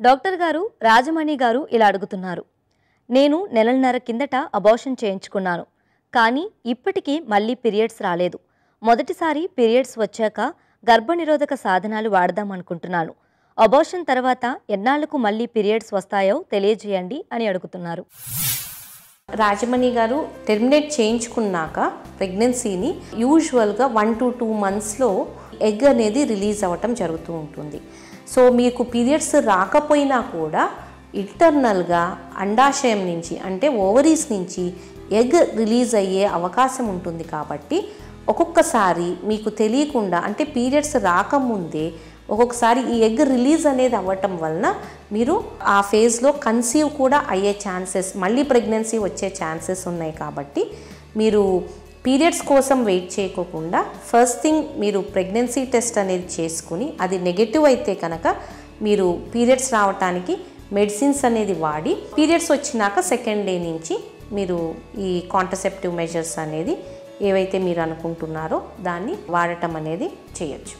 Doctor గారు రాజమణి గారు ఇలా అడుగుతున్నారు. నేను నెలన్నర కిందట అబార్షన్ చేయించుకున్నాను. కానీ ఇప్పటికీ మళ్ళీ పీరియడ్స్ రాలేదు. మొదటిసారి పీరియడ్స్ వచ్చాక గర్భనిరోధక సాధనాలు వాడదాం అనుకుంటున్నాను. అబార్షన్ తర్వాత ఎన్నాళ్ళకు మళ్ళీ పీరియడ్స్ వస్తాయో తెలియజేయండి అని అడుగుతున్నారు. రాజమణి గారు టెర్మినేట్ చేయించుకున్నాక ప్రెగ్నెన్సీని యూజువల్గా వన్ టు టూ మంత్స్లో ఎగ్ అనేది రిలీజ్ అవ్వటం జరుగుతూ ఉంటుంది. సో మీకు పీరియడ్స్ రాకపోయినా కూడా ఇంటర్నల్గా అండాశయం నుంచి అంటే ఓవరీస్ నుంచి ఎగ్ రిలీజ్ అయ్యే అవకాశం ఉంటుంది కాబట్టి ఒక్కొక్కసారి మీకు తెలియకుండా అంటే పీరియడ్స్ రాకముందే ఒక్కొక్కసారి ఈ ఎగ్ రిలీజ్ అనేది అవ్వటం వలన మీరు ఆ ఫేజ్లో కన్సీవ్ కూడా అయ్యే ఛాన్సెస్ మళ్ళీ ప్రెగ్నెన్సీ వచ్చే ఛాన్సెస్ ఉన్నాయి కాబట్టి మీరు పీరియడ్స్ కోసం వెయిట్ చేయకోకుండా ఫస్ట్ థింగ్ మీరు ప్రెగ్నెన్సీ టెస్ట్ అనేది చేసుకుని అది నెగటివ్ అయితే కనుక మీరు పీరియడ్స్ రావటానికి మెడిసిన్స్ అనేది వాడి పీరియడ్స్ వచ్చినాక సెకండ్ డే నుంచి మీరు ఈ కాంటసెప్టివ్ మెజర్స్ అనేది ఏవైతే మీరు అనుకుంటున్నారో దాన్ని వాడటం అనేది చేయొచ్చు.